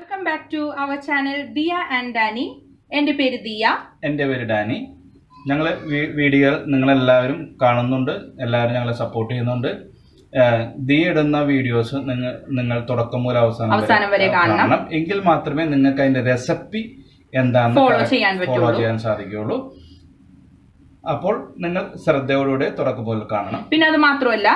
Welcome back to our channel Diya and Dani എന്റെ പേര് ദിയ. എന്റെ പേര് ഡാനി. ഞങ്ങൾ വീഡിയോ നിങ്ങളെല്ലാവരും കാണുന്നുണ്ട്. എല്ലാവരും ഞങ്ങളെ സപ്പോർട്ട് ചെയ്യുന്നുണ്ട്. ദീ ഇടുന്ന വീഡിയോസ് നിങ്ങൾ നിങ്ങൾ തുടക്കം മുതൽ അവസാനം വരെ കാണണം. എങ്കിൽ മാത്രമേ നിങ്ങൾക്ക് അതിന്റെ റെസിപ്പി എന്താണെന്ന് ഫോളോ. ചെയ്യാൻ സാധിക്കുകയുള്ളൂ. അപ്പോൾ നിങ്ങൾ ശ്രദ്ധയോടുകൂടെ തുറക്കു പോലെ കാണണം. പിന്നെ അത് മാത്രമല്ല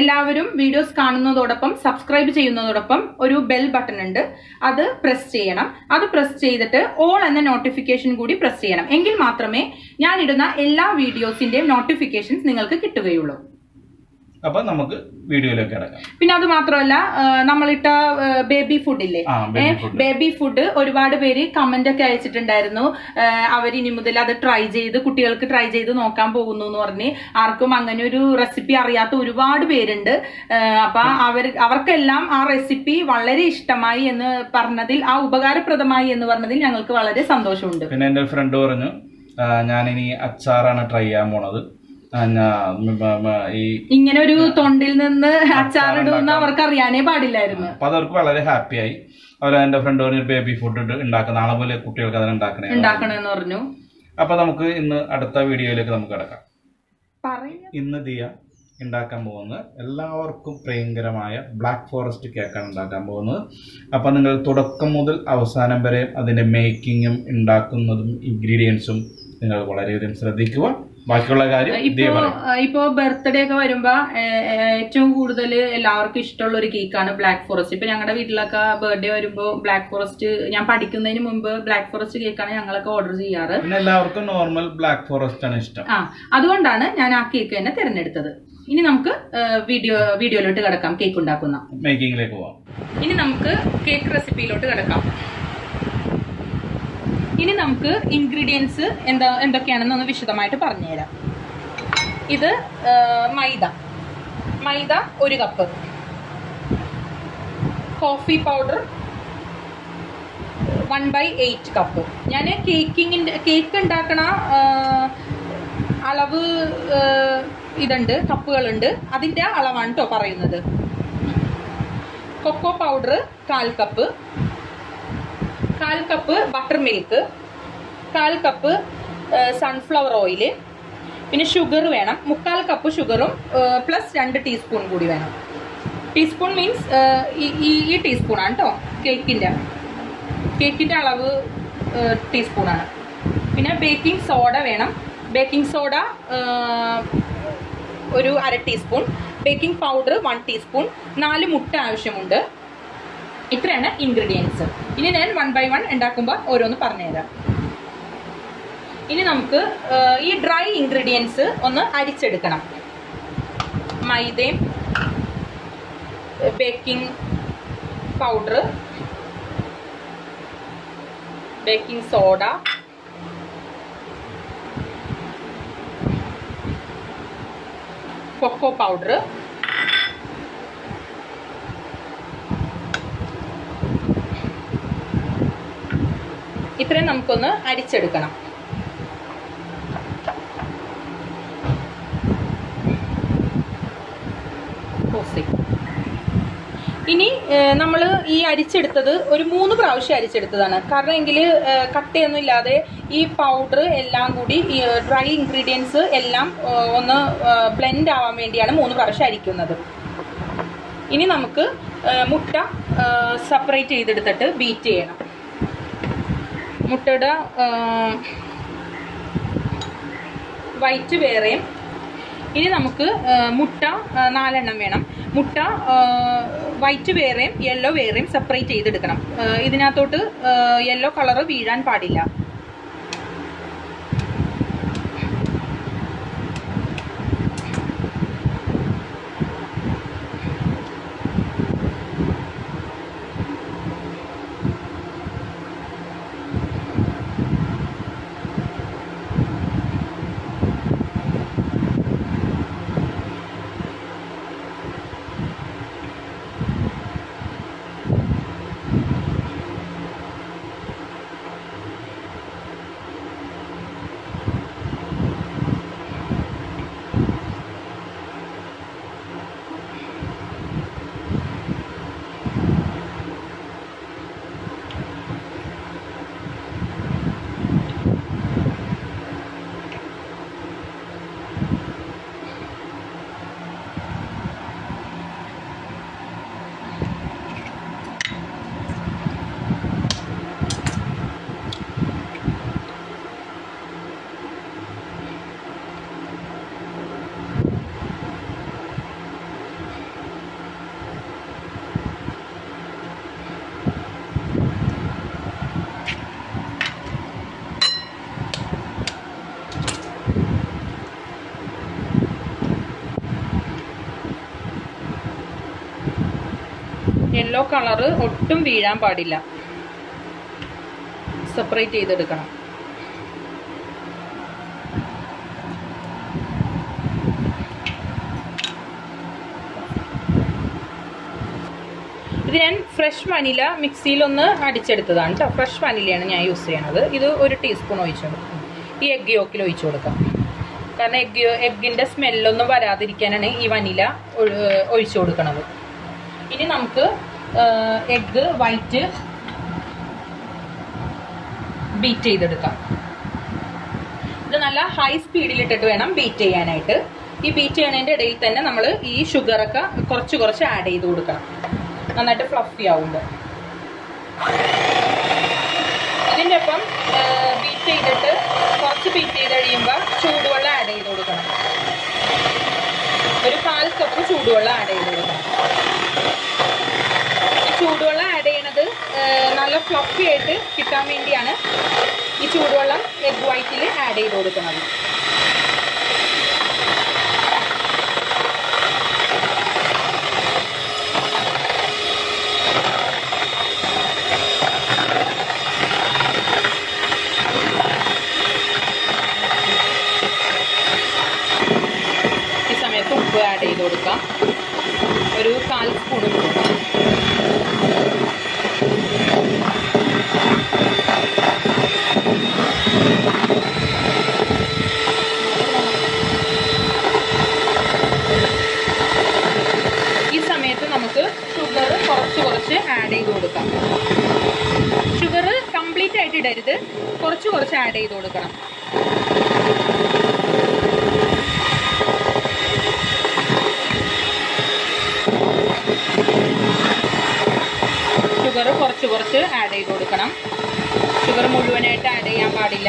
എല്ലാവരും വീഡിയോസ് കാണുന്നതോടൊപ്പം സബ്സ്ക്രൈബ് ചെയ്യുന്നതോടൊപ്പം ഒരു ബെൽ ബട്ടൺ ഉണ്ട്. അത് പ്രസ് ചെയ്യണം. അത് പ്രസ് ചെയ്തിട്ട് ഓൾ എന്ന നോട്ടിഫിക്കേഷൻ കൂടി പ്രസ് ചെയ്യണം. എങ്കിൽ മാത്രമേ ഞാൻ ഇടുന്ന എല്ലാ വീഡിയോസിന്റെയും നോട്ടിഫിക്കേഷൻസ് നിങ്ങൾക്ക് കിട്ടുകയുള്ളൂ. അപ്പൊ നമുക്ക് വീഡിയോയിലേക്ക് കിടക്കാം. പിന്നെ അത് മാത്രമല്ല നമ്മളിട്ട ബേബി ഫുഡ് ഇല്ലേ. ബേബി ഫുഡ് ഒരുപാട് പേര് കമന്റ് ഒക്കെ അയച്ചിട്ടുണ്ടായിരുന്നു. അവർ അവരിനി മുതൽ അത് ട്രൈ ചെയ്ത് കുട്ടികൾക്ക് ട്രൈ ചെയ്ത് നോക്കാൻ പോകുന്നു എന്ന് പറഞ്ഞ് ആർക്കും അങ്ങനെ ഒരു റെസിപ്പി അറിയാത്ത ഒരുപാട് പേരുണ്ട്. അപ്പൊ അവർ അവർക്കെല്ലാം ആ റെസിപ്പി വളരെ ഇഷ്ടമായി എന്ന് പറഞ്ഞതിൽ ആ ഉപകാരപ്രദമായി എന്ന് പറഞ്ഞതിൽ ഞങ്ങൾക്ക് വളരെ സന്തോഷമുണ്ട്. പിന്നെ എന്റെ ഫ്രണ്ട് പറഞ്ഞു ഞാനിനി അച്ചാറാണ് ട്രൈ ചെയ്യാൻ പോണത്. ഇങ്ങനെ ഒരു തൊണ്ടിൽ നിന്ന് അച്ചാറിടുന്ന അവർക്ക് അറിയാനേ പാടില്ലായിരുന്നു. അപ്പൊ അതവർക്ക് വളരെ ഹാപ്പിയായി അവർ എന്റെ ഫ്രണ്ട് പറഞ്ഞ ബേബി ഫുഡ് ഉണ്ടാക്കുന്ന നാളെ പോലെ കുട്ടികൾക്ക് അതിന് ഉണ്ടാക്കണേ പറഞ്ഞു. അപ്പൊ നമുക്ക് ഇന്ന് അടുത്ത വീഡിയോയിലേക്ക് നമുക്ക് കിടക്കാം. ഇന്ന് ദിയ ഉണ്ടാക്കാൻ പോകുന്നത് എല്ലാവർക്കും പ്രിയങ്കരമായ ബ്ലാക്ക് ഫോറസ്റ്റ് കേക്കാണ് ഉണ്ടാക്കാൻ പോകുന്നത്. അപ്പം നിങ്ങൾ തുടക്കം മുതൽ അവസാനം വരെ അതിന്റെ മേക്കിങ്ങും ഉണ്ടാക്കുന്നതും ഇൻഗ്രീഡിയൻസും നിങ്ങൾ വളരെയധികം ശ്രദ്ധിക്കുക. ബാക്കിയുള്ള കാര്യം ഇപ്പോ ഇപ്പൊ ബർത്ത്ഡേ ഒക്കെ വരുമ്പോ ഏറ്റവും കൂടുതൽ എല്ലാവർക്കും ഇഷ്ടമുള്ള ഒരു കേക്കാണ് ബ്ലാക്ക് ഫോറസ്റ്റ് ഇപ്പൊ ഞങ്ങളുടെ വീട്ടിലൊക്കെ ബർത്ത്ഡേ വരുമ്പോ ബ്ലാക്ക് ഫോറസ്റ്റ് ഞാൻ പഠിക്കുന്നതിന് മുമ്പ് ബ്ലാക്ക് ഫോറസ്റ്റ് കേക്കാണ് ഞങ്ങളൊക്കെ ഓർഡർ ചെയ്യാറ്. എല്ലാവർക്കും നോർമൽ ബ്ലാക്ക് ഫോറസ്റ്റ് ആണ് ഇഷ്ടം. ആ അതുകൊണ്ടാണ് ഞാൻ ആ കേക്ക് തന്നെ തിരഞ്ഞെടുത്തത്. ഇനി നമുക്ക് വീഡിയോ വീഡിയോയിലോട്ട് കിടക്കാം കേക്ക് ഉണ്ടാക്കുന്ന. മേക്കിംഗിലേക്ക് പോവാം. ഇനി നമുക്ക് കേക്ക് റെസിപ്പിയിലോട്ട് കിടക്കാം. ഇനി നമുക്ക് ഇൻഗ്രീഡിയൻസ് എന്താ എന്തൊക്കെയാണെന്ന് ഒന്ന് വിശദമായിട്ട് പറഞ്ഞുതരാം. ഇത് മൈദ. മൈദ ഒരു cup. Coffee powder one by eight cup ഞാൻ കേക്കിങ്ങിന്റെ കേക്ക് ഉണ്ടാക്കണ അളവ് ഇതുണ്ട് കപ്പുകളുണ്ട്. അതിന്റെ അളവാണ് കേട്ടോ പറയുന്നത്. കൊക്കോ പൗഡർ കാൽ കപ്പ് കാൽ കപ്പ് ബട്ടർ മിൽക്ക് കാൽ കപ്പ് സൺഫ്ലവർ ഓയിൽ പിന്നെ ഷുഗർ വേണം. മുക്കാൽ കപ്പ് ഷുഗറും പ്ലസ് രണ്ട് ടീസ്പൂൺ കൂടി വേണം. ടീസ്പൂൺ മീൻസ് ഈ ഈ ടീസ്പൂണാണ് കേട്ടോ കേക്കിന്റെ കേക്കിന്റെ അളവ് ടീസ്പൂണാണ് പിന്നെ ബേക്കിംഗ് സോഡ വേണം. ബേക്കിംഗ് സോഡ ഒരു അര teaspoon baking powder one teaspoon നാല് മുട്ട ആവശ്യമുണ്ട്. ഇത്രയാണ് ഇൻഗ്രീഡിയൻസ് ഇനി ഞാൻ വൺ ബൈ വൺ ഉണ്ടാക്കുമ്പോൾ ഓരോന്ന് പറഞ്ഞുതരാം. ഇനി നമുക്ക് ഈ ഡ്രൈ ഇൻഗ്രീഡിയൻസ് ഒന്ന് അരിച്ചെടുക്കണം. മൈദയും baking powder baking soda cocoa powder ഇത്രയും നമുക്കൊന്ന് അരിച്ചെടുക്കണം. ഇനി നമ്മൾ ഈ അരിച്ചെടുത്തത് ഒരു മൂന്ന് പ്രാവശ്യം അരിച്ചെടുത്തതാണ്. കാരണം എങ്കിൽ കട്ടയൊന്നും ഇല്ലാതെ ഈ പൗഡർ എല്ലാം കൂടി ഡ്രൈ ഇൻഗ്രീഡിയൻസ് എല്ലാം ഒന്ന് ബ്ലെൻഡ് ആവാൻ വേണ്ടിയാണ് മൂന്ന് പ്രാവശ്യം അരിക്കുന്നത്. ഇനി നമുക്ക് മുട്ട സെപ്പറേറ്റ് ചെയ്തെടുത്തിട്ട് ബീറ്റ് ചെയ്യണം. മുട്ടയുടെ വൈറ്റ് വേറെയും. ഇനി നമുക്ക് മുട്ട നാലെണ്ണം വേണം. മുട്ട വൈറ്റ് വേറെയും യെല്ലോ വേറെയും സെപ്പറേറ്റ് ചെയ്തെടുക്കണം. ഇതിനകത്തോട്ട് യെല്ലോ കളറ് വീഴാൻ പാടില്ല. കളറ് ഒട്ടും വീഴാൻ പാടില്ല. സെപ്പറേറ്റ് ചെയ്തെടുക്കണം. ഇത് ഞാൻ ഫ്രഷ് വനില മിക്സിയിലൊന്ന് അടിച്ചെടുത്തതാണ് കേട്ടോ ഫ്രഷ് വനിലയാണ് ഞാൻ യൂസ് ചെയ്യണത്. ഇത് ഒരു ടീസ്പൂൺ ഒഴിച്ചു കൊടുക്കും. ഈ എഗ് യോക്കിൽ ഒഴിച്ചു കൊടുക്കാം. കാരണം എഗ് എഗ്ഗിന്റെ സ്മെല്ലൊന്നും വരാതിരിക്കാനാണ് ഈ വനില ഒഴി- ഒഴിച്ചു കൊടുക്കണത്. ഇനി നമുക്ക് എഗ്ഗ് വൈറ്റ് ബീറ്റ് ചെയ്തെടുക്കാം. ഇത് നല്ല ഹൈ സ്പീഡിലിട്ടിട്ട് വേണം ബീറ്റ് ചെയ്യാനായിട്ട്. ഈ ബീറ്റ് ചെയ്യണതിന്റെ ഇടയിൽ തന്നെ നമ്മൾ ഈ ഷുഗറൊക്കെ കുറച്ച് കുറച്ച് ആഡ് ചെയ്ത് കൊടുക്കണം. നന്നായിട്ട് ഫ്ലഫി ആവുമ്പോൾ ഇതിന്റെ ഒപ്പം ബീറ്റ് ചെയ്തിട്ട് കുറച്ച് ബീറ്റ് ചെയ്ത് കഴിയുമ്പോൾ ചൂടുവെള്ളം ആഡ് ചെയ്ത് കൊടുക്കണം. ഒരു കാൽ കപ്പ് ചൂടുവെള്ളം ആഡ് ചെയ്ത് കൊടുക്കണം ഈ ചൂടുവെള്ളം ആഡ് ചെയ്യണത് ആ, നല്ല ഫ്ലഫി ആയിട്ട് കിട്ടാൻ വേണ്ടിയാണ് ഈ ചൂടുവെള്ളം എഗ് വൈറ്റിൽ ആഡ് ചെയ്ത് കൊടുക്കുന്നത് ഈ സമയത്ത് ഉപ്പ് ആഡ് ചെയ്ത് കൊടുക്കാം ഒരു കാൽ സ്പൂൺ ഉപ്പ് ഈ സമയത്ത് നമുക്ക് ഷുഗർ കുറച്ച് കുറച്ച് ആഡ് ചെയ്ത് കൊടുക്കാം. ഷുഗർ കംപ്ലീറ്റ് ആയിട്ട് ഇടരുത്. കുറച്ച് കുറച്ച് ആഡ് ചെയ്ത് കൊടുക്കണം. ഷുഗർ കുറച്ച് കുറച്ച് ആഡ് ചെയ്ത് കൊടുക്കണം. ഷുഗർ മുഴുവനായിട്ട് ആഡ് ചെയ്യാൻ പാടില്ല.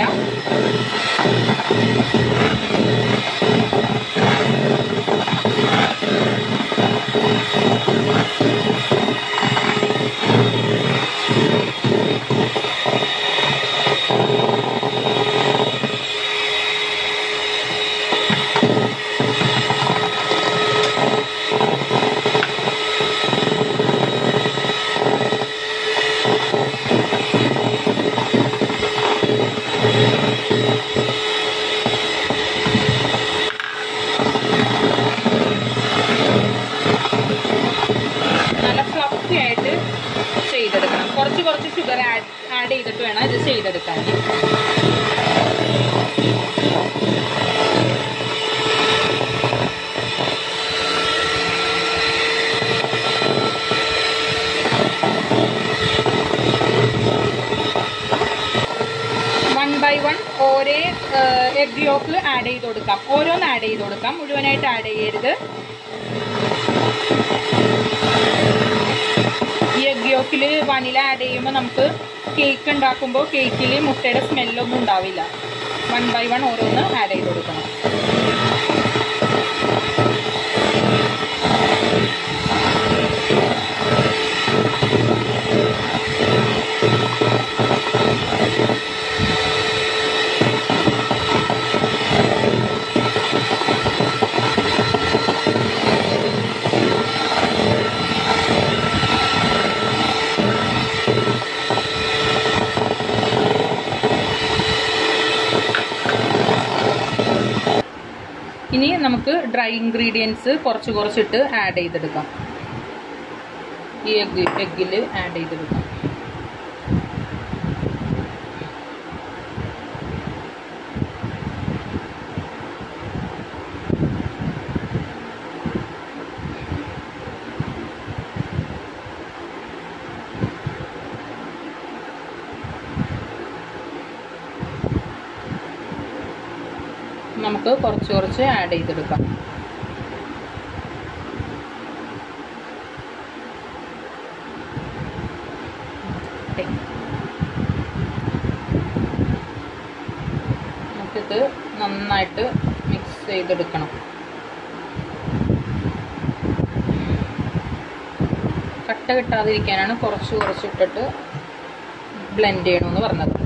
എഗ് ആഡ് ചെയ്ത് കൊടുക്കാം. ഓരോന്ന് ആഡ് ചെയ്ത് കൊടുക്കാം. മുഴുവനായിട്ട് ആഡ് ചെയ്യരുത്. ഈ എഗ് യോക്കിൽ വനില ആഡ് ചെയ്യുമ്പോൾ നമുക്ക് കേക്ക് ഉണ്ടാക്കുമ്പോൾ കേക്കിൽ മുട്ടയുടെ സ്മെല്ലൊന്നും ഉണ്ടാവില്ല. വൺ ബൈ വൺ ഓരോന്ന് ആഡ് ചെയ്ത് കൊടുക്കണം. നമുക്ക് ഡ്രൈ ഇൻഗ്രീഡിയൻസ് കുറച്ച് കുറച്ചിട്ട് ആഡ് ചെയ്തെടുക്കാം. ഈ എഗ് എഗ്ഗിൽ ആഡ് ചെയ്തെടുക്കാം. നമുക്ക് കുറച്ച് കുറച്ച് ആഡ് ചെയ്തെടുക്കാം. നമുക്കിത് നന്നായിട്ട് മിക്സ് ചെയ്തെടുക്കണം. കട്ട കിട്ടാതിരിക്കാനാണ് കുറച്ച് കുറച്ച് ഇട്ടിട്ട് ബ്ലെൻഡ് ചെയ്യണമെന്ന് പറഞ്ഞത്.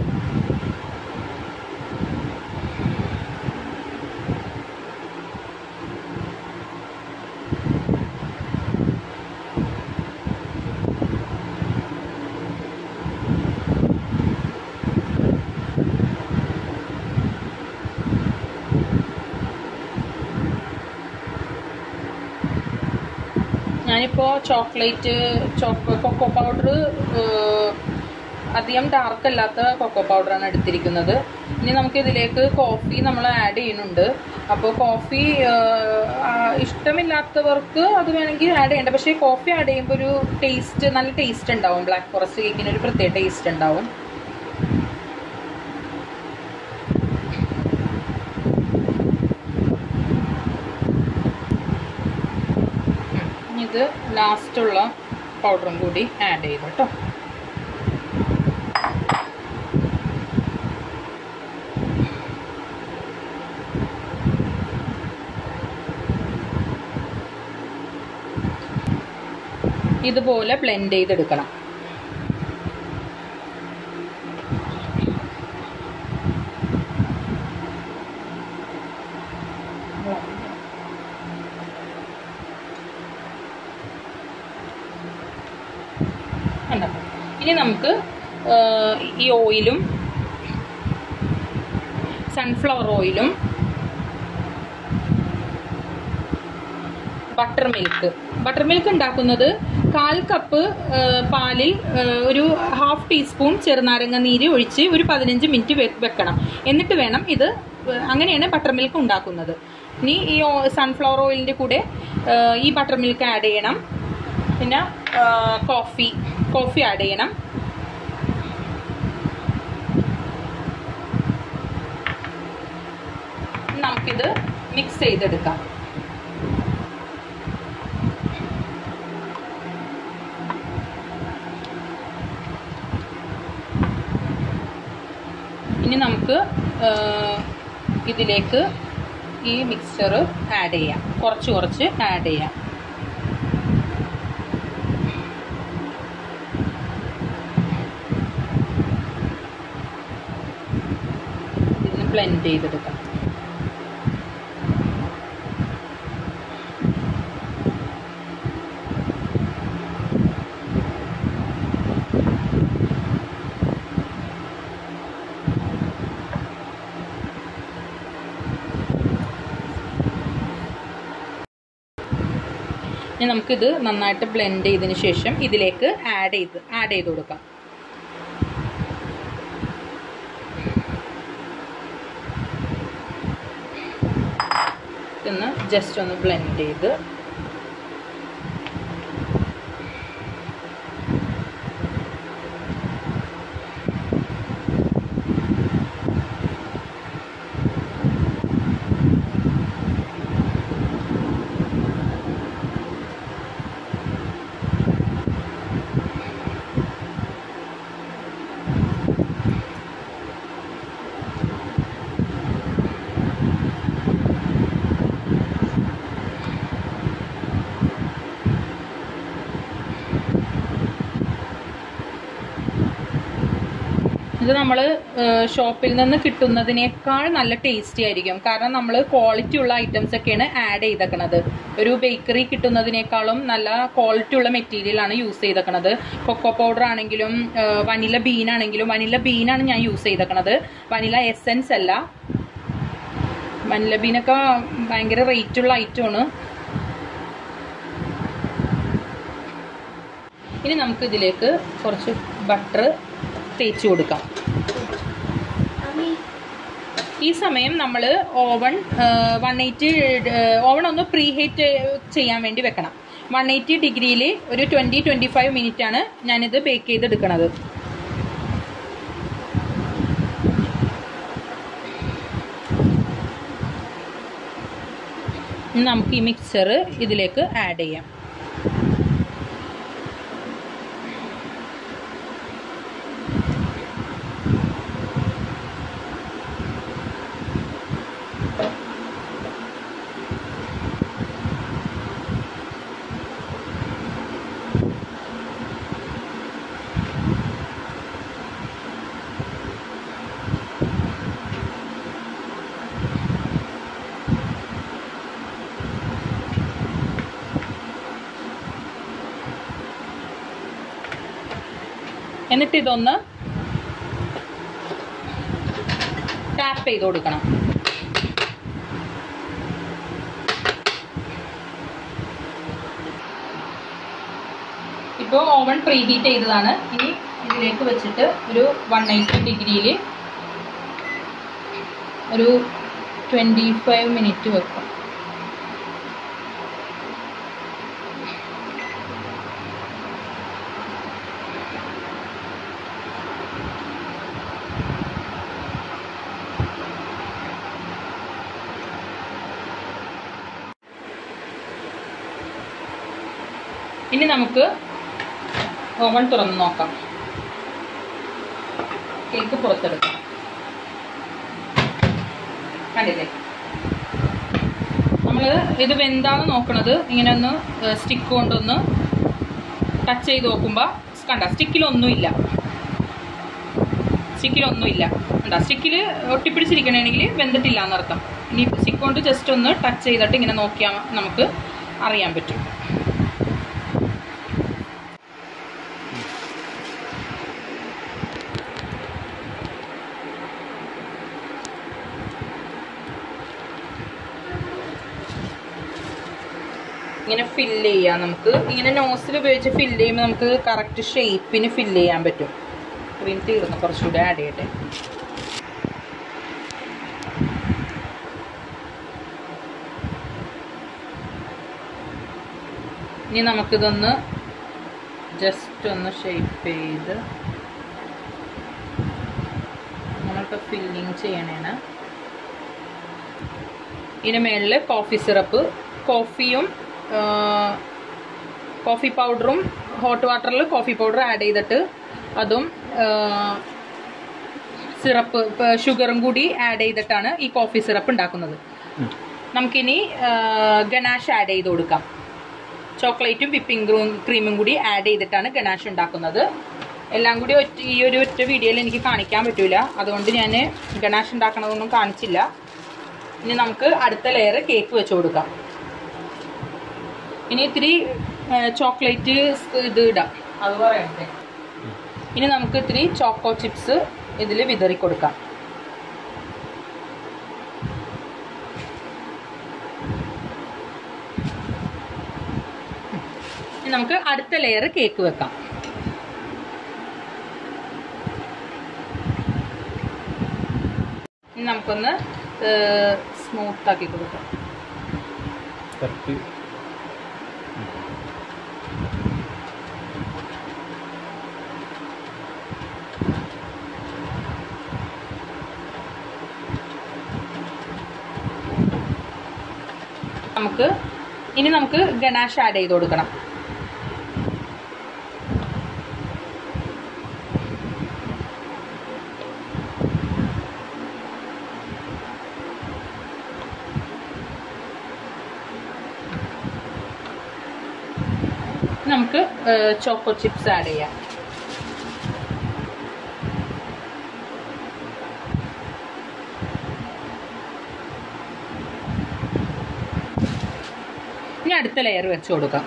ഞാനിപ്പോൾ ചോക്ലേറ്റ് ചോക്കോ കൊക്കോ പൗഡർ അധികം ഡാർക്ക് അല്ലാത്ത കൊക്കോ പൗഡറാണ് എടുത്തിരിക്കുന്നത്. ഇനി നമുക്ക് ഇതിലേക്ക് കോഫി നമ്മൾ ആഡ് ചെയ്യുന്നുണ്ട്. അപ്പോൾ കോഫി ഇഷ്ടമില്ലാത്തവർക്ക് അത് വേണമെങ്കിൽ ആഡ് ചെയ്യേണ്ട. പക്ഷേ കോഫി ആഡ് ചെയ്യുമ്പോൾ ഒരു ടേസ്റ്റ് നല്ല ടേസ്റ്റ് ഉണ്ടാവും. ബ്ലാക്ക് ഫോറസ്റ്റ് കേക്കിന് ഒരു പ്രത്യേക ടേസ്റ്റ് ഉണ്ടാവും. ഇത് ലാസ്റ്റുള്ള പൗഡറും കൂടി ആഡ് ചെയ്തു കേട്ടോ. ഇതുപോലെ ബ്ലെൻഡ് ചെയ്തെടുക്കണം കണ്ടോ? ഇനി നമുക്ക് ഈ ഓയിലും സൺഫ്ലവർ ഓയിലും ബട്ടർ മിൽക്ക് ബട്ടർ മിൽക്ക് ഉണ്ടാക്കുന്നത് കാൽ കപ്പ് പാലിൽ ഒരു ഹാഫ് ടീസ്പൂൺ ചെറുനാരങ്ങ നീര് ഒഴിച്ച് ഒരു പതിനഞ്ച് മിനിറ്റ് വെക്കണം. എന്നിട്ട് വേണം ഇത് അങ്ങനെയാണ് ബട്ടർ മിൽക്ക് ഉണ്ടാക്കുന്നത്. ഇനി ഈ സൺഫ്ലവർ ഓയിലിന്റെ കൂടെ ഈ ബട്ടർ മിൽക്ക് ആഡ് ചെയ്യണം. പിന്നെ കോഫി കോഫി ആഡ് ചെയ്യണം. നമുക്കിത് മിക്സ് ചെയ്തെടുക്കാം. ഇനി നമുക്ക് ഇതിലേക്ക് ഈ മിക്സ്ചർ ആഡ് ചെയ്യാം. കുറച്ച് കുറച്ച് ആഡ് ചെയ്യാം ഇതിന് ബ്ലെൻഡ് ചെയ്തെടുക്കണം ഇനി നമുക്കിത് നന്നായിട്ട് ബ്ലെൻഡ് ചെയ്തതിന് ശേഷം ഇതിലേക്ക് ആഡ് ചെയ്ത് ആഡ് ചെയ്ത് കൊടുക്കാം ഇതൊന്ന് ജസ്റ്റ് ഒന്ന് ബ്ലെൻഡ് ചെയ്ത് ഇത് നമ്മൾ ഷോപ്പിൽ നിന്ന് കിട്ടുന്നതിനേക്കാൾ നല്ല ടേസ്റ്റി ആയിരിക്കും. കാരണം നമ്മൾ ക്വാളിറ്റി ഉള്ള ഐറ്റംസ് ഒക്കെയാണ് ആഡ് ചെയ്തേക്കണത്. ഒരു ബേക്കറി കിട്ടുന്നതിനേക്കാളും നല്ല ക്വാളിറ്റി ഉള്ള മെറ്റീരിയലാണ് യൂസ് ചെയ്തേക്കണത്. കൊക്കോ പൗഡർ ആണെങ്കിലും വനില ബീൻ ആണെങ്കിലും വനില ബീനാണ് ഞാൻ യൂസ് ചെയ്തേക്കണത്. വനില എസെൻസ് അല്ല. വനില ബീനൊക്കെ ഭയങ്കര ഉള്ള ഐറ്റമാണ് ഇനി നമുക്ക് ഇതിലേക്ക് കുറച്ച് ബട്ടർ തേച്ച് കൊടുക്കാം. ഈ സമയം നമ്മൾ ഓവൺ വൺ എയ്റ്റി ഓവൺ ഒന്ന് പ്രീ ഹീറ്റ് ചെയ്യാൻ വേണ്ടി വെക്കണം. വൺ എയ്റ്റി ഡിഗ്രിയിൽ ഒരു ട്വന്റി ട്വന്റി ഫൈവ് മിനിറ്റ് ആണ് ഞാനിത് ബേക്ക് ചെയ്തെടുക്കുന്നത് ഇനി നമുക്ക് ഈ മിക്സർ ഇതിലേക്ക് ആഡ് ചെയ്യാം. എന്നിട്ട് ഇതൊന്ന് ടാപ്പ് ചെയ്ത് കൊടുക്കണം. ഇപ്പോൾ ഓവൺ പ്രീ ഹീറ്റ് ചെയ്തതാണ്. ഇനി ഇതിലേക്ക് വെച്ചിട്ട് ഒരു വൺ എയ്റ്റി ഡിഗ്രിയിൽ ഒരു ട്വന്റി ഫൈവ് മിനിറ്റ് വെക്കാം. നമുക്ക് ഓവൻ തുറന്ന് നോക്കാം. കേക്ക് പുറത്തെടുക്കാം. കണ്ടില്ലേ? നമ്മൾ ഇത് വെന്താന്ന് നോക്കണത് ഇങ്ങനെ ഒന്ന് സ്റ്റിക്ക് കൊണ്ടൊന്ന് ടച്ച് ചെയ്ത് നോക്കുമ്പോൾ കണ്ട സ്റ്റിക്കിലൊന്നുമില്ല സ്റ്റിക്കിലൊന്നുമില്ല കണ്ട സ്റ്റിക്കിൽ ഒട്ടിപ്പിടിച്ചിരിക്കണമെങ്കിൽ വെന്തിട്ടില്ല എന്നർത്ഥം ഇനി സ്റ്റിക്ക് കൊണ്ട് ജസ്റ്റ് ഒന്ന് ടച്ച് ചെയ്തിട്ട് ഇങ്ങനെ നോക്കിയാൽ നമുക്ക് അറിയാൻ പറ്റും. ഇങ്ങനെ ഫില്ല് ചെയ്യാം നമുക്ക്. ഇങ്ങനെ നോസിൽ ഉപയോഗിച്ച് ഫില്ല് ചെയ്യുമ്പോൾ നമുക്ക് കറക്റ്റ് ഷേപ്പിന് ഫില്ല് ചെയ്യാൻ പറ്റും. ക്രീം തീർന്നു. കുറച്ചുകൂടെ ആഡ് ചെയ്യട്ടെ. ഇനി നമുക്കിതൊന്ന് ജസ്റ്റ് ഒന്ന് ഷേപ്പ് ചെയ്ത് നമ്മൾക്ക് ഫില്ലിങ് ചെയ്യണേണ്. ഇതിന് മേളിൽ കോഫി സിറപ്പ് കോഫിയും കോഫി പൗഡറും ഹോട്ട് വാട്ടറിൽ കോഫി പൗഡർ ആഡ് ചെയ്തിട്ട് അതും സിറപ്പ് ഷുഗറും കൂടി ആഡ് ചെയ്തിട്ടാണ് ഈ കോഫി സിറപ്പ് ഉണ്ടാക്കുന്നത്. നമുക്കിനി ഗണാഷ് ആഡ് ചെയ്ത് കൊടുക്കാം. ചോക്ലേറ്റും വിപ്പിംഗ് ക്രീമും കൂടി ആഡ് ചെയ്തിട്ടാണ് ഗണാഷ് ഉണ്ടാക്കുന്നത്. എല്ലാം കൂടി ഒറ്റ ഈ ഒരു ഒറ്റ വീഡിയോയിൽ എനിക്ക് കാണിക്കാൻ പറ്റില്ല അതുകൊണ്ട് ഞാൻ ഗണാഷ് ഉണ്ടാക്കണതൊന്നും കാണിച്ചില്ല. ഇനി നമുക്ക് അടുത്ത ലെയർ കേക്ക് വെച്ച് കൊടുക്കാം. ഇനി ഇത്തിരി ചോക്ലേറ്റ് ഇത് ഇടാം. അത് പറയട്ടെ. ഇനി നമുക്ക് ഇത്തിരി ചോക്കോ ചിപ്സ് ഇതിൽ വിതറി കൊടുക്കാം. ഇനി നമുക്ക് അടുത്ത ലെയർ കേക്ക് വെക്കാം. ഇനി നമുക്കൊന്ന് സ്മൂത്ത് ആക്കി കൊടുക്കാം. നമുക്ക് ഇനി നമുക്ക് ഗണാഷ് ആഡ് ചെയ്ത് കൊടുക്കണം. നമുക്ക് ചോക്കോ ചിപ്സ് ആഡ് ചെയ്യാം. അടുത്ത ലെയർ വെച്ച് കൊടുക്കാം.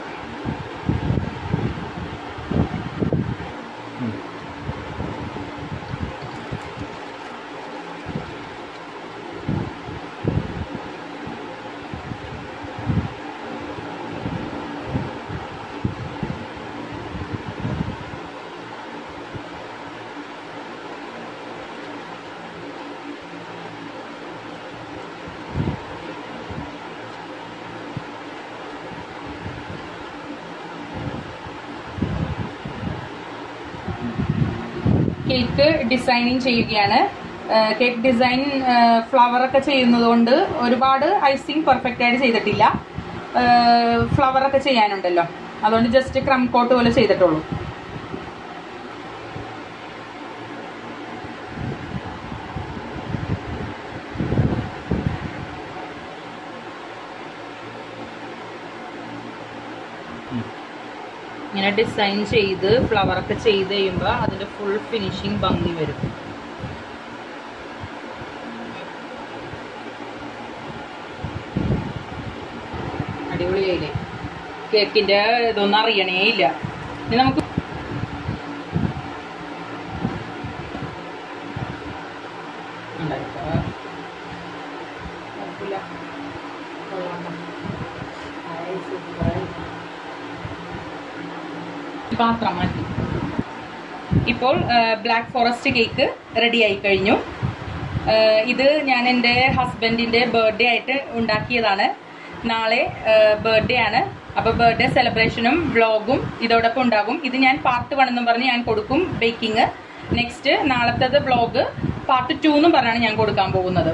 കേക്ക് ഡിസൈനിങ് ചെയ്യുകയാണ്. കേക്ക് ഡിസൈൻ ഫ്ലവർ ഒക്കെ ചെയ്യുന്നത് കൊണ്ട് ഒരുപാട് ഐസിങ് പെർഫെക്റ്റ് ആയിട്ട് ചെയ്തിട്ടില്ല. ഫ്ലവർ ഒക്കെ ചെയ്യാനുണ്ടല്ലോ. അതുകൊണ്ട് ജസ്റ്റ് ക്രം കോട്ട് പോലെ ചെയ്തിട്ടുള്ളൂ. ഇങ്ങനെ ഡിസൈൻ ചെയ്ത് ഫ്ലവറൊക്കെ ചെയ്ത് കഴിയുമ്പോൾ അതിന്റെ ഫുൾ ഫിനിഷിങ് ഭംഗി വരും. അടിപൊളിയായില്ലേ കേക്കിന്റെ ഇതൊന്നും അറിയണേ ഇല്ല. ഇനി നമുക്ക് ബ്ലാക്ക് ഫോറസ്റ്റ് കേക്ക് റെഡി ആയി കഴിഞ്ഞു. ഇത് ഞാൻ എന്റെ ഹസ്ബൻഡിന്റെ ബർത്ത്ഡേ ആയിട്ട് ഉണ്ടാക്കിയതാണ്. നാളെ ബർത്ത്ഡേ ആണ്. അപ്പോൾ ബർത്ത്ഡേ സെലിബ്രേഷനും വ്ളോഗും ഇതോടൊപ്പം ഉണ്ടാകും. ഇത് ഞാൻ പാർട്ട് വൺ എന്നും പറഞ്ഞ് ഞാൻ കൊടുക്കും ബേക്കിംഗ് നെക്സ്റ്റ് നാളത്തേത് വ്ളോഗ് പാർട്ട് ടു എന്നും പറഞ്ഞാണ് ഞാൻ കൊടുക്കാൻ പോകുന്നത്.